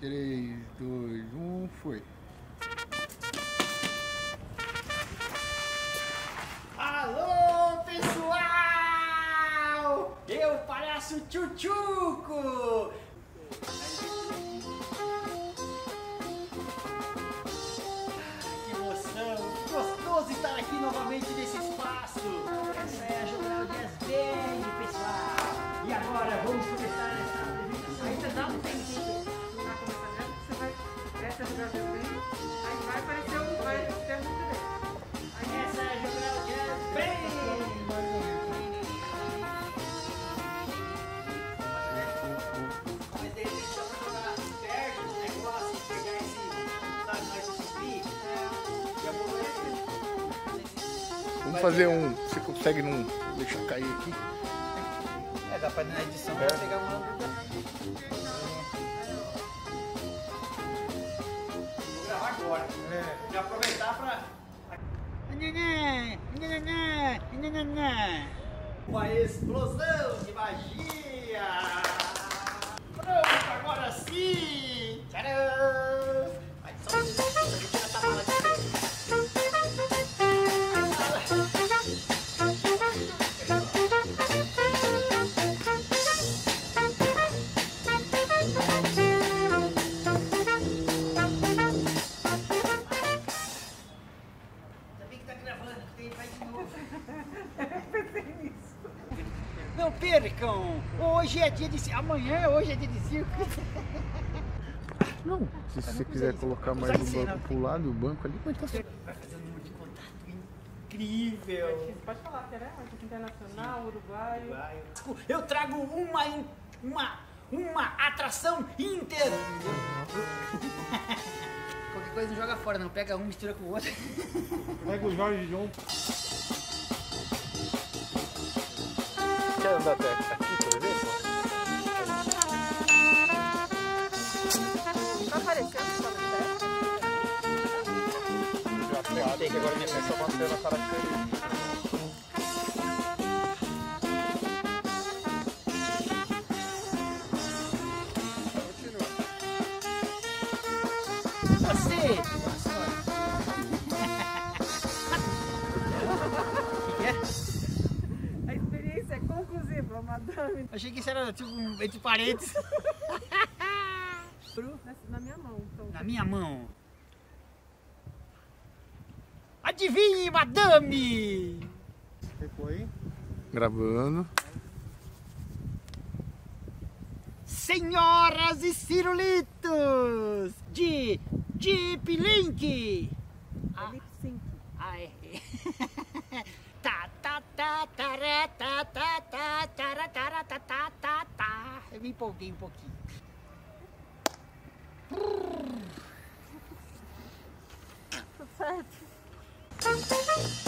3, 2, 1, foi. Alô, pessoal! Eu, palhaço Tchutchuco! Que emoção! Gostoso estar aqui novamente nesse espaço! Essa é a Jornal Dias Band, pessoal! E agora vamos começar Vamos fazer um. Você consegue não deixar cair aqui? É, dá pra na edição pra pegar um ângulo. Vou gravar agora. E aproveitar pra. Uma explosão de magia! Percam! Hoje é dia de circo. Amanhã, hoje é dia de circo. Não. Se você quiser colocar mais o banco pro lado o banco ali, mas tá certo. Vai fazer um número de contato incrível. Pode falar, será? Internacional, uruguaio. Eu trago uma, uma, uma atração inter. Qualquer coisa não joga fora, não. Pega um, mistura com o outro. Pega o Jorge João. Quer andar até aqui, por exemplo? Tá aparecendo só no Já tem que agora minha pessoa mantendo madame. Achei que isso era tipo um entre parênteses. Na, na minha mão. Então, Na minha mão. Adivinhe, madame! Ficou aí? Gravando. Senhoras e cirulitos de Jeep Link. Ah, lip sync. ah, é. Eu me empolguei um pouquinho. Tudo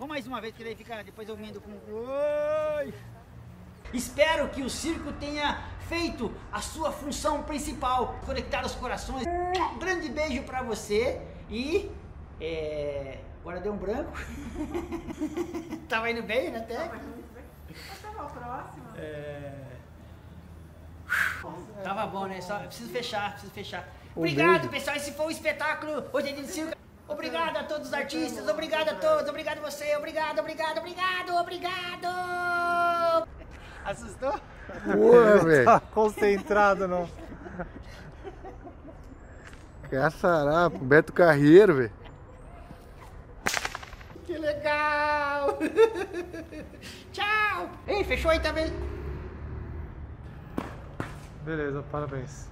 Vamos mais uma vez, que daí fica depois eu vendo com. Oi! Espero que o circo tenha feito a sua função principal, conectar os corações. Um grande beijo pra você e. É... Agora deu um branco. Tava indo bem, né? Até. Até o próximo. É... Tava bom, né? Só preciso fechar, preciso fechar. Um Obrigado, beijo. pessoal. Esse foi o espetáculo. Hoje é dia de circo. Obrigado a todos os artistas, obrigado a todos, obrigado a você, obrigado, obrigado, obrigado, obrigado. Assustou? Porra, velho. Tá concentrado, não. Caçarapo, Beto Carreiro, velho. Que legal! Tchau! Ei, fechou aí também? Beleza, parabéns.